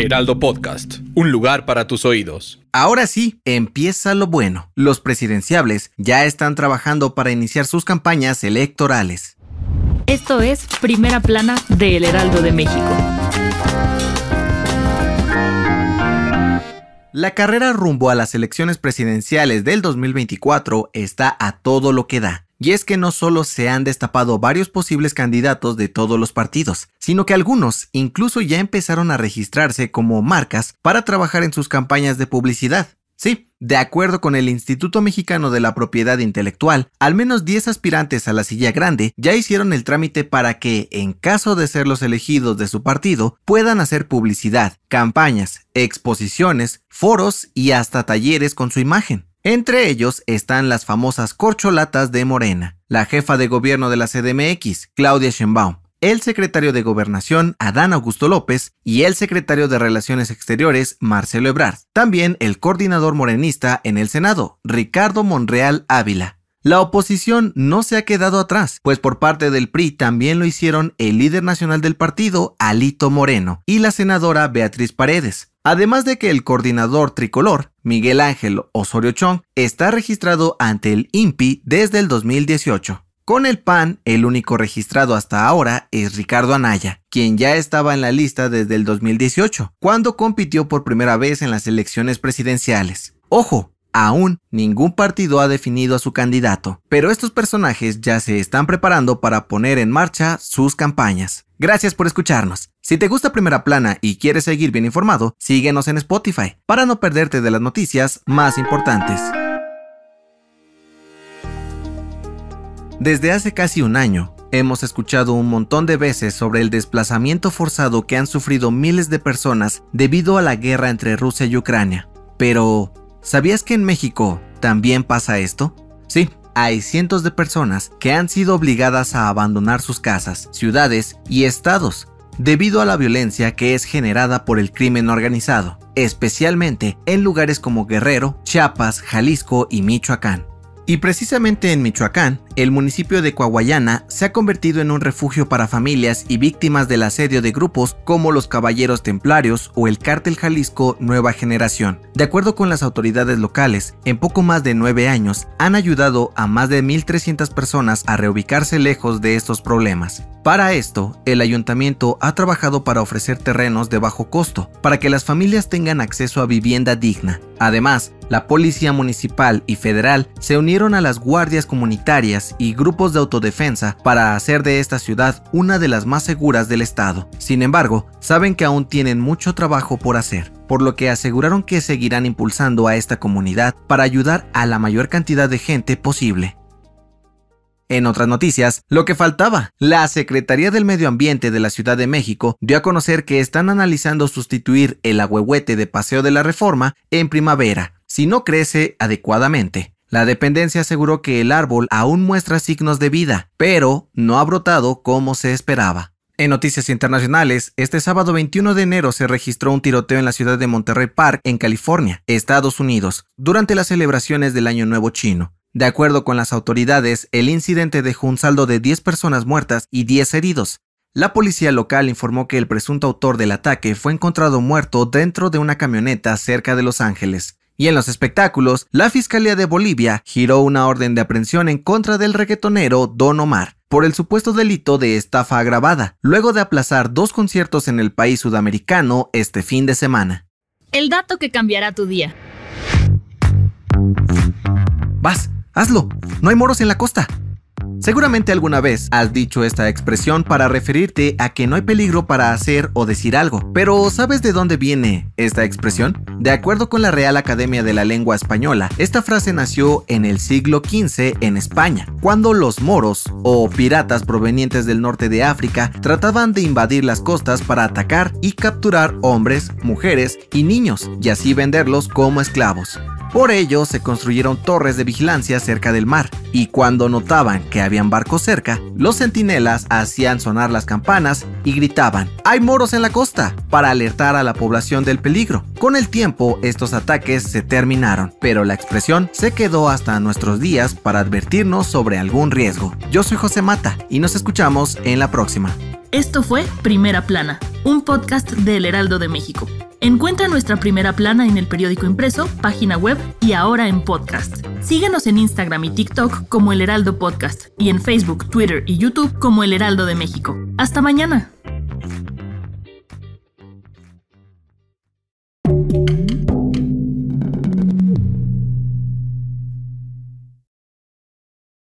Heraldo Podcast, un lugar para tus oídos. Ahora sí, empieza lo bueno. Los presidenciables ya están trabajando para iniciar sus campañas electorales. Esto es Primera Plana de El Heraldo de México. La carrera rumbo a las elecciones presidenciales del 2024 está a todo lo que da. Y es que no solo se han destapado varios posibles candidatos de todos los partidos, sino que algunos incluso ya empezaron a registrarse como marcas para trabajar en sus campañas de publicidad. Sí, de acuerdo con el Instituto Mexicano de la Propiedad Intelectual, al menos 10 aspirantes a la silla grande ya hicieron el trámite para que, en caso de ser los elegidos de su partido, puedan hacer publicidad, campañas, exposiciones, foros y hasta talleres con su imagen. Entre ellos están las famosas corcholatas de Morena, la jefa de gobierno de la CDMX, Claudia Sheinbaum, el secretario de Gobernación, Adán Augusto López, y el secretario de Relaciones Exteriores, Marcelo Ebrard. También el coordinador morenista en el Senado, Ricardo Monreal Ávila. La oposición no se ha quedado atrás, pues por parte del PRI también lo hicieron el líder nacional del partido, Alito Moreno, y la senadora Beatriz Paredes. Además de que el coordinador tricolor, Miguel Ángel Osorio Chong, está registrado ante el INPI desde el 2018. Con el PAN, el único registrado hasta ahora es Ricardo Anaya, quien ya estaba en la lista desde el 2018, cuando compitió por primera vez en las elecciones presidenciales. Ojo, Aún ningún partido ha definido a su candidato, pero estos personajes ya se están preparando para poner en marcha sus campañas. Gracias por escucharnos. Si te gusta Primera Plana y quieres seguir bien informado, síguenos en Spotify para no perderte de las noticias más importantes. Desde hace casi un año, hemos escuchado un montón de veces sobre el desplazamiento forzado que han sufrido miles de personas debido a la guerra entre Rusia y Ucrania. Pero, ¿Sabías que en México también pasa esto? Sí, hay cientos de personas que han sido obligadas a abandonar sus casas, ciudades y estados debido a la violencia que es generada por el crimen organizado, especialmente en lugares como Guerrero, Chiapas, Jalisco y Michoacán. Y precisamente en Michoacán, el municipio de Coahuayana se ha convertido en un refugio para familias y víctimas del asedio de grupos como los Caballeros Templarios o el Cártel Jalisco Nueva Generación. De acuerdo con las autoridades locales, en poco más de nueve años han ayudado a más de 1.300 personas a reubicarse lejos de estos problemas. Para esto, el ayuntamiento ha trabajado para ofrecer terrenos de bajo costo, para que las familias tengan acceso a vivienda digna. Además, la Policía Municipal y Federal se unieron a las guardias comunitarias y grupos de autodefensa para hacer de esta ciudad una de las más seguras del estado. Sin embargo, saben que aún tienen mucho trabajo por hacer, por lo que aseguraron que seguirán impulsando a esta comunidad para ayudar a la mayor cantidad de gente posible. En otras noticias, lo que faltaba, la Secretaría del Medio Ambiente de la Ciudad de México dio a conocer que están analizando sustituir el agüehuete de Paseo de la Reforma en primavera, si no crece adecuadamente. La dependencia aseguró que el árbol aún muestra signos de vida, pero no ha brotado como se esperaba. En noticias internacionales, este sábado 21 de enero se registró un tiroteo en la ciudad de Monterrey Park, en California, Estados Unidos, durante las celebraciones del Año Nuevo Chino. De acuerdo con las autoridades, el incidente dejó un saldo de 10 personas muertas y 10 heridos. La policía local informó que el presunto autor del ataque fue encontrado muerto dentro de una camioneta cerca de Los Ángeles. Y en los espectáculos, la Fiscalía de Bolivia giró una orden de aprehensión en contra del reggaetonero Don Omar por el supuesto delito de estafa agravada, luego de aplazar dos conciertos en el país sudamericano este fin de semana. El dato que cambiará tu día. Vas, Hazlo, no hay moros en la costa. Seguramente alguna vez has dicho esta expresión para referirte a que no hay peligro para hacer o decir algo, pero ¿sabes de dónde viene esta expresión? De acuerdo con la Real Academia de la Lengua Española, esta frase nació en el siglo XV en España, cuando los moros o piratas provenientes del norte de África trataban de invadir las costas para atacar y capturar hombres, mujeres y niños y así venderlos como esclavos. Por ello se construyeron torres de vigilancia cerca del mar, y cuando notaban que habían barcos cerca, los centinelas hacían sonar las campanas y gritaban, ¡Hay moros en la costa! para alertar a la población del peligro. Con el tiempo, estos ataques se terminaron, pero la expresión se quedó hasta nuestros días para advertirnos sobre algún riesgo. Yo soy José Mata y nos escuchamos en la próxima. Esto fue Primera Plana un podcast del Heraldo de México. Encuentra nuestra primera plana en el periódico impreso, página web y ahora en podcast. Síguenos en Instagram y TikTok como El Heraldo Podcast y en Facebook, Twitter y YouTube como El Heraldo de México. Hasta mañana.